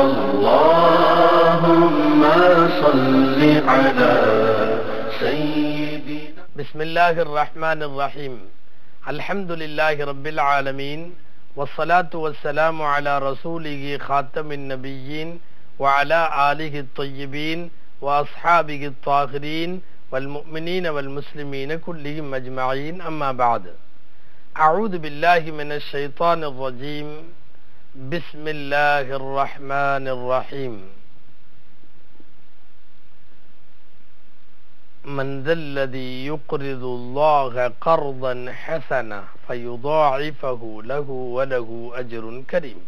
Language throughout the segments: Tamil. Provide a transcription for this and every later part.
اللهم صل على سيدنا بسم الله الرحمن الرحيم. الحمد لله رب العالمين والصلاة والسلام على رسوله خاتم النبيين وعلى آله الطيبين وأصحابه الطاهرين والمؤمنين والمسلمين كلهم أجمعين. أما بعد أعوذ بالله من الشيطان الرجيم. بسم الله الرحمن الرحيم من ذا الذي يقرض الله قرضا حسنا فيضاعفه له وله أجر كريم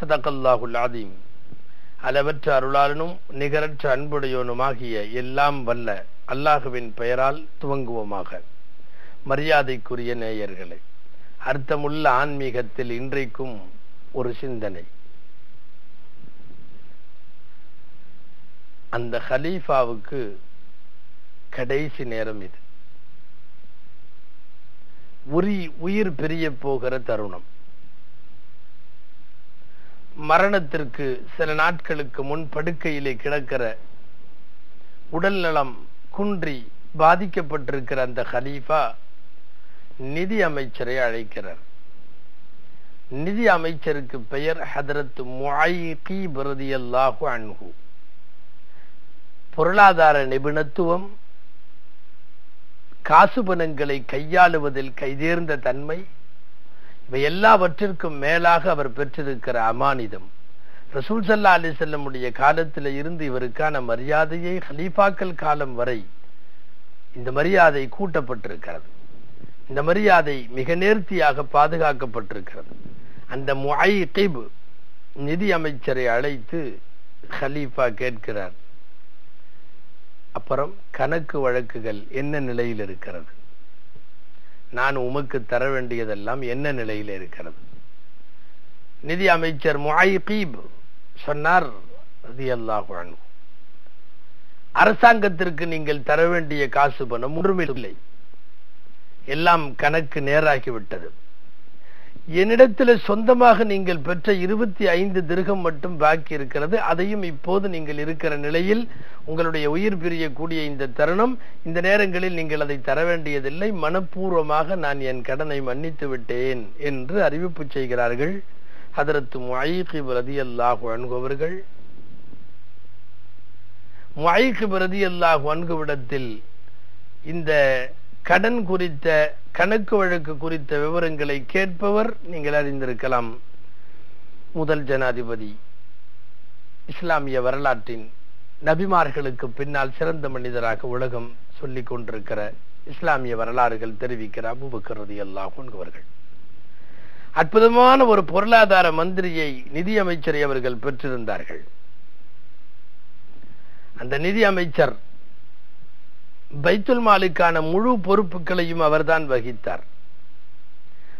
صدق الله العظيم அளவற்ற அருளாளனும் நிகரற்ற அன்புடையோனுமாகிய எல்லாம் வல்ல அல்லாஹுவின் பெயரால் துவங்குவோமாக மரியாதைக்குரிய நேயர்களே அர்த்தமுள்ள ஆன்மீகத்தில் இன்றைக்கும் ஒரு சிந்தனை. அந்த ஹலீஃபாவுக்கு கடைசி நேரம் இது. உரி உயிர் பிரிய போகிற தருணம். மரணத்திற்கு சில நாட்களுக்கு முன் படுக்கையிலே கிடக்கிற உடல் நலம் குன்றி பாதிக்கப்பட்டிருக்கிற அந்த ஹலீஃபா நிதி அமைச்சரை அழைக்கிறார். நிதி அமைச்சருக்கு பெயர் ஹதரத் முஐகி பிரதியல்லாஹு அன்ஹு. பொருளாதார நிபுணத்துவம் காசு பணங்களை கையாளுவதில் கைதேர்ந்த தன்மை இவை எல்லாவற்றிற்கும் மேலாக அவர் பெற்றிருக்கிற அமானிதம். ரசூல் சல்லா அலி செல்லமுடைய காலத்தில் இருந்து இவருக்கான மரியாதையை ஹலீஃபாக்கள் காலம் வரை இந்த மரியாதை கூட்டப்பட்டிருக்கிறது. இந்த மரியாதை மிக நேர்த்தியாக பாதுகாக்கப்பட்டிருக்கிறது. அந்த முஐகிப் நிதி அமைச்சரை அழைத்து ஹலீஃபா கேட்கிறார் அப்புறம் கணக்கு வழக்குகள் என்ன நிலையில் இருக்கிறது? நான் உமக்கு தர வேண்டியதெல்லாம் என்ன நிலையில் இருக்கிறது? நிதி அமைச்சர் முஐகீப் சொன்னார் ரதியல்லாஹு அரசாங்கத்திற்கு நீங்கள் தர வேண்டிய காசு பணம் ஒன்றுமில்லை எல்லாம் கணக்கு நேராகிவிட்டது. என்னிடத்தில் சொந்தமாக நீங்கள் பெற்ற இருபத்தி ஐந்து திருகம் மட்டும் பாக்கி இருக்கிறது. அதையும் இப்போது நீங்கள் இருக்கிற நிலையில் உங்களுடைய உயிர் பிரியக்கூடிய இந்த தருணம். இந்த நேரங்களில் நீங்கள் அதை தர வேண்டியதில்லை. மனப்பூர்வமாக நான் என் கடனை மன்னித்து விட்டேன் என்று அறிவிப்பு செய்கிறார்கள் ஹதரத்து முஐகிப் ரதி அல்லாஹு அணுகுவர்கள் முஐகிப் ரதி அல்லாஹு அணுகுவிடத்தில் இந்த கடன் குறித்த கணக்கு வழக்கு குறித்த விவரங்களை கேட்பவர் நீங்கள் அறிந்திருக்கலாம். முதல் ஜனாதிபதி. இஸ்லாமிய வரலாற்றின் நபிமார்களுக்கு பின்னால் சிறந்த மனிதராக உலகம் சொல்லிக் கொண்டிருக்கிற இஸ்லாமிய வரலாறுகள் தெரிவிக்கிற அபுபக்கரதி அல்லாஹ் அவர்கள். அற்புதமான ஒரு பொருளாதார மந்திரியை நிதி அமைச்சரை அவர்கள் பெற்றிருந்தார்கள். அந்த நிதி அமைச்சர் பைத்துல் மாலுக்கான முழு பொறுப்புகளையும் அவர்தான் வகித்தார்.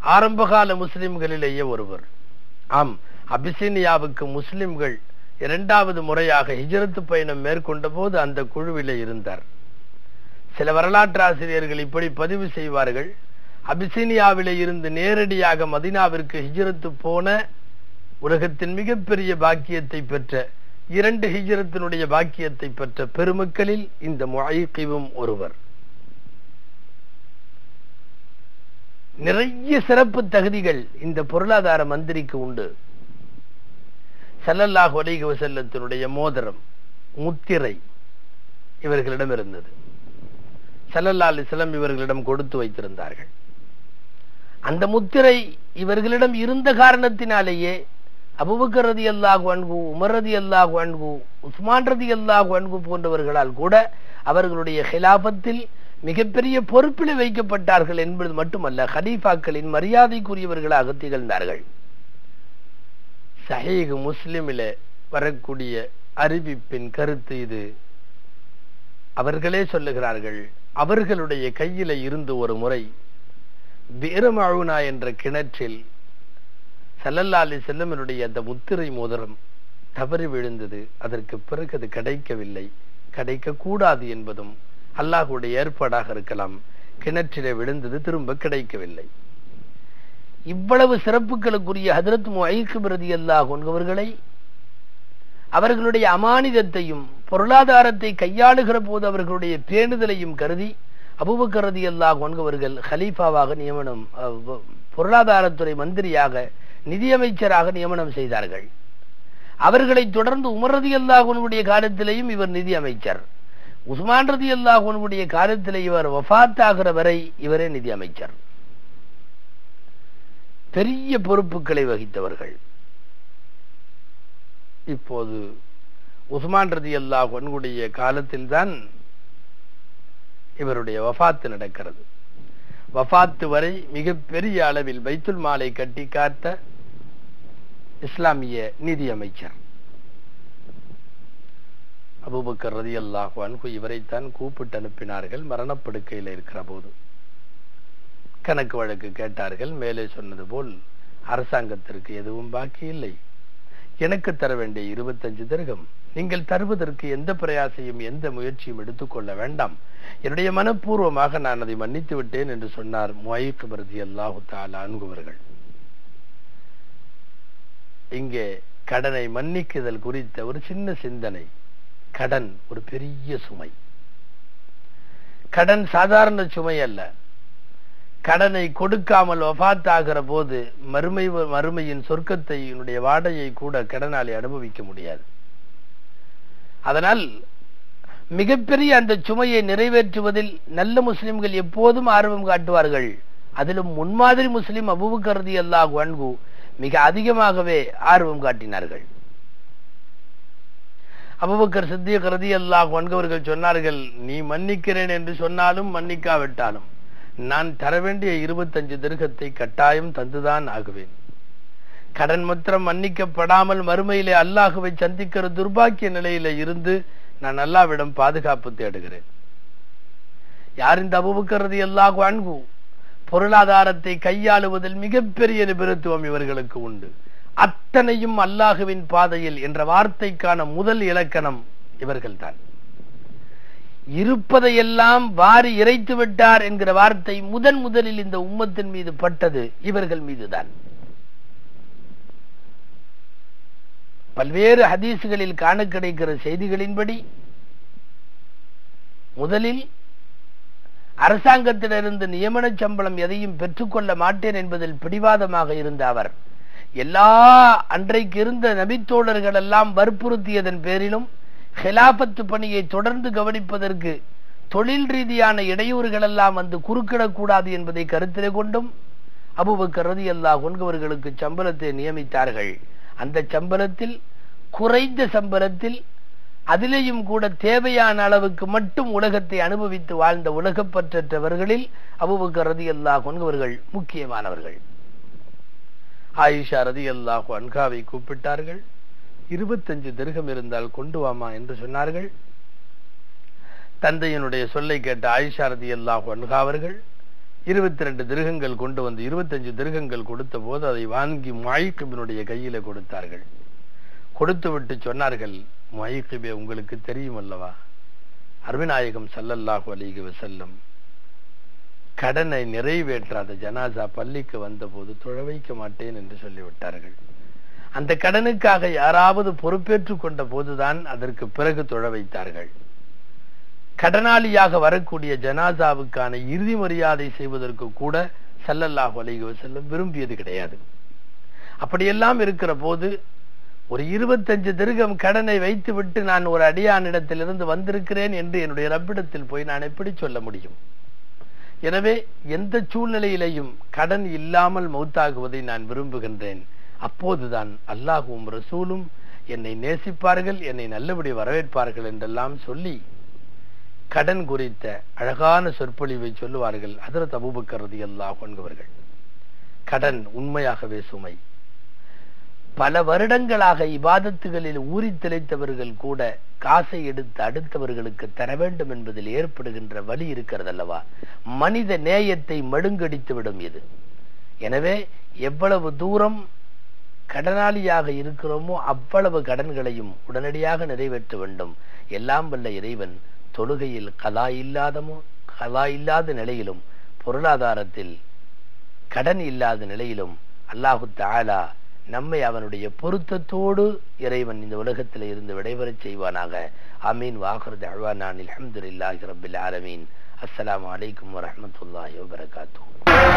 ஆரம்பகால முஸ்லிம்களிலேயே ஒருவர். ஆம் அபிசீனியாவுக்கு முஸ்லிம்கள் இரண்டாவது முறையாக ஹிஜரத்து பயணம் மேற்கொண்ட போது அந்த குழுவிலே இருந்தார். சில வரலாற்று ஆசிரியர்கள் இப்படி பதிவு செய்வார்கள் அபிசீனியாவிலே இருந்து நேரடியாக மதினாவிற்கு ஹிஜரத்து போன உலகத்தின் மிகப்பெரிய பாக்கியத்தை பெற்ற இரண்டு ஹிஜரத்தினுடைய பாக்கியத்தை பெற்ற பெருமக்களில் இந்த முஐகிவும் ஒருவர். நிறைய சிறப்பு தகுதிகள் இந்த பொருளாதார மந்திரிக்கு உண்டு. சல்லல்லாஹ் ஒலிக செல்லத்தினுடைய மோதிரம் முத்திரை இவர்களிடம் இருந்தது. சல்லல்லா அலிஸ்லம் இவர்களிடம் கொடுத்து வைத்திருந்தார்கள். அந்த முத்திரை இவர்களிடம் இருந்த காரணத்தினாலேயே அபுபக்கர் ரதி அல்லாஹு அன்பு உமர் ரதி அல்லாஹு அன்பு உஸ்மான் ரதி அல்லாஹு அன்பு போன்றவர்களால் கூட அவர்களுடைய ஹிலாபத்தில் மிகப்பெரிய பொறுப்பில் வைக்கப்பட்டார்கள் என்பது மட்டுமல்ல ஹலீஃபாக்களின் மரியாதைக்குரியவர்களாக திகழ்ந்தார்கள். சஹீக் முஸ்லிமில வரக்கூடிய அறிவிப்பின் கருத்து இது. அவர்களே சொல்லுகிறார்கள் அவர்களுடைய கையில இருந்து ஒரு முறை வீரமழுனா என்ற கிணற்றில் சல்லல்லா அலி செல்லமனுடைய அந்த முத்திரை மோதிரம் தவறி விழுந்தது. அதற்கு பிறகு அது கிடைக்கவில்லை. கிடைக்க கூடாது என்பதும் அல்லாஹுடைய ஏற்பாடாக இருக்கலாம். கிணற்றிலே விழுந்தது திரும்ப கிடைக்கவில்லை. இவ்வளவு சிறப்புகளுக்குரிய ஹதரத் முஐக்கு பிரதி அல்லாஹ் என்பவர்களை அவர்களுடைய அமானிதத்தையும் பொருளாதாரத்தை கையாளுகிற போது அவர்களுடைய பேணுதலையும் கருதி அபுபக்கரதி அல்லாஹ் என்பவர்கள் ஹலீஃபாவாக நியமனம் அஹ், பொருளாதாரத்துறை மந்திரியாக நிதியமைச்சராக நியமனம் செய்தார்கள். அவர்களை தொடர்ந்து உமர் ரதி அல்லாஹனுடைய காலத்திலேயும் இவர் நிதி அமைச்சர் உஸ்மான் ரதி அல்லாஹனுடைய காலத்தில் இவர் வஃத்தாகிற வரை இவரே நிதி அமைச்சர் பெரிய பொறுப்புகளை வகித்தவர்கள். இப்போது உஸ்மான் ரதி அல்லாஹனுடைய காலத்தில்தான் இவருடைய வஃபாத்து நடக்கிறது. வஃபாத்து வரை மிகப்பெரிய அளவில் பைத்துல் மாலை கட்டி காத்த இஸ்லாமிய நிதி அமைச்சர் ரதி அல்லாஹு இவரைத்தான் கூப்பிட்டு அனுப்பினார்கள் மரணப்படுக்கையில் இருக்கிற போது. கணக்கு வழக்கு கேட்டார்கள் மேலே சொன்னது போல் அரசாங்கத்திற்கு எதுவும் பாக்கி இல்லை. எனக்கு தர வேண்டிய இருபத்தஞ்சு திருகம் நீங்கள் தருவதற்கு எந்த பிரயாசையும் எந்த முயற்சியும் எடுத்துக்கொள்ள வேண்டாம். என்னுடைய மனப்பூர்வமாக நான் அதை மன்னித்து விட்டேன் என்று சொன்னார் முயக்கு பிரதி அல்லாஹு தாலா அன்புவர்கள் இங்கே கடனை மன்னிக்குதல் குறித்த ஒரு சின்ன சிந்தனை. கடன் ஒரு பெரிய சுமை. கடன் சாதாரண சுமை அல்ல. கடனை கொடுக்காமல் வஃபாத்தாகிற போது மறுமை மறுமையின் சொர்க்கத்தை என்னுடைய வாடையை கூட கடனாளி அனுபவிக்க முடியாது. அதனால் மிகப்பெரிய அந்த சுமையை நிறைவேற்றுவதில் நல்ல முஸ்லிம்கள் எப்போதும் ஆர்வம் காட்டுவார்கள். அதிலும் முன்மாதிரி முஸ்லிம் அபுபக்கரதி அல்லாஹ் அன்கு மிக அதிகமாகவே ஆர்வம் காட்டினார்கள். அபுபக்கர் சித்திய கருதி அல்லாஹ் அன்கவர்கள் சொன்னார்கள் நீ மன்னிக்கிறேன் என்று சொன்னாலும் மன்னிக்காவிட்டாலும் நான் தர வேண்டிய இருபத்தஞ்சு திருகத்தை கட்டாயம் தந்துதான் ஆகுவேன். கடன் மாத்திரம் மன்னிக்கப்படாமல் மறுமையிலே அல்லாஹுவை சந்திக்கிற துர்பாக்கிய நிலையில இருந்து நான் அல்லாவிடம் பாதுகாப்பு தேடுகிறேன். யார் இந்த அபுபக்கரது அல்லாஹ் அன்கு பொருளாதாரத்தை கையாளுவதில் மிகப்பெரிய நிபுணத்துவம் இவர்களுக்கு உண்டு. அத்தனையும் அல்லாஹுவின் பாதையில் என்ற வார்த்தைக்கான முதல் இலக்கணம் இவர்கள்தான். இருப்பதையெல்லாம் வாரி இறைத்து விட்டார் என்கிற வார்த்தை முதன் முதலில் இந்த உம்மத்தின் மீது பட்டது இவர்கள் மீதுதான். பல்வேறு ஹதீசுகளில் காண கிடைக்கிற செய்திகளின்படி முதலில் அரசாங்கத்திலிருந்து நியமன சம்பளம் எதையும் பெற்றுக்கொள்ள மாட்டேன் என்பதில் பிடிவாதமாக இருந்த அவர் எல்லா அன்றைக்கு இருந்த நபித்தோழர்கள் எல்லாம் வற்புறுத்தியதன் பேரிலும் ஹிலாபத்து பணியை தொடர்ந்து கவனிப்பதற்கு தொழில் ரீதியான இடையூறுகள் எல்லாம் வந்து குறுக்கிடக்கூடாது என்பதை கருத்திலே கொண்டும் அபுபக்கர் ரதி அல்லாஹ் கொன்கவர்களுக்கு சம்பளத்தை நியமித்தார்கள். அந்த சம்பளத்தில் குறைந்த சம்பளத்தில் அதிலேயும் கூட தேவையான அளவுக்கு மட்டும் உலகத்தை அனுபவித்து வாழ்ந்த உலகப்பற்றவர்களில் அபுபக்கர் ரதி அல்லாஹ் கொன்கவர்கள் முக்கியமானவர்கள். ஆயிஷா ரதி அல்லாஹு அன்காவை கூப்பிட்டார்கள். இருபத்தஞ்சு திருகம் இருந்தால் கொண்டு வாமா என்று சொன்னார்கள். தந்தையினுடைய சொல்லை கேட்ட ஆயிஷா ரதி அல்லாஹு அன்கா அவர்கள் இருபத்தி ரெண்டு திருகங்கள் கொண்டு வந்து இருபத்தஞ்சு திருகங்கள் கொடுத்த போது அதை வாங்கி மாயிக்கபினுடைய கையில கொடுத்தார்கள். கொடுத்து விட்டு சொன்னார்கள் மாயிக்கபே உங்களுக்கு தெரியும் அல்லவா? அருவிநாயகம் சல்லல்லாஹு அலிக வசல்லம் கடனை நிறைவேற்றாத ஜனாசா பள்ளிக்கு வந்தபோது தொழ வைக்க மாட்டேன் என்று சொல்லிவிட்டார்கள். அந்த கடனுக்காக யாராவது பொறுப்பேற்றுக் கொண்ட போதுதான் அதற்கு பிறகு தொழ வைத்தார்கள். கடனாளியாக வரக்கூடிய ஜனாசாவுக்கான இறுதி மரியாதை செய்வதற்கு கூட சல்லல்லாஹு அலிக வஸல்லம் விரும்பியது கிடையாது. அப்படியெல்லாம் இருக்கிற போது ஒரு இருபத்தஞ்சு திருகம் கடனை வைத்துவிட்டு நான் ஒரு அடியானிடத்திலிருந்து வந்திருக்கிறேன் என்று என்னுடைய ரப்பிடத்தில் போய் நான் எப்படி சொல்ல முடியும்? எனவே எந்த சூழ்நிலையிலையும் கடன் இல்லாமல் மௌத்தாகுவதை நான் விரும்புகின்றேன். அப்போதுதான் அல்லாஹும் ரசூலும் என்னை நேசிப்பார்கள் என்னை நல்லபடி வரவேற்பார்கள் என்றெல்லாம் சொல்லி கடன் குறித்த அழகான சொற்பொழிவை சொல்லுவார்கள் ஹதரத் அபூபக்கர் அல்லாஹ் அன்ஹுவர்கள் கடன் உண்மையாகவே சுமை. பல வருடங்களாக இபாதத்துகளில் ஊறி திளைத்தவர்கள் கூட காசை எடுத்து அடுத்தவர்களுக்கு தர வேண்டும் என்பதில் ஏற்படுகின்ற வழி இருக்கிறது அல்லவா மனித நேயத்தை மழுங்கடித்து விடும் இது. எனவே எவ்வளவு தூரம் கடனாளியாக இருக்கிறோமோ அவ்வளவு கடன்களையும் உடனடியாக நிறைவேற்ற வேண்டும். எல்லாம் வல்ல இறைவன் தொழுகையில் கலா இல்லாதமோ கலா இல்லாத நிலையிலும் பொருளாதாரத்தில் கடன் இல்லாத நிலையிலும் அல்லாஹு தாலா நம்மை அவனுடைய பொருத்தத்தோடு இறைவன் இந்த உலகத்தில் இருந்து விடைபெறச் செய்வானாக. அமீன் வாகர் அழ்வானான் அலமதுல்லாஹி ரபில் ஆலமீன். அஸ்லாம் வலைக்கம் வரமத்துல்லாஹி வபரகாத்துஹு.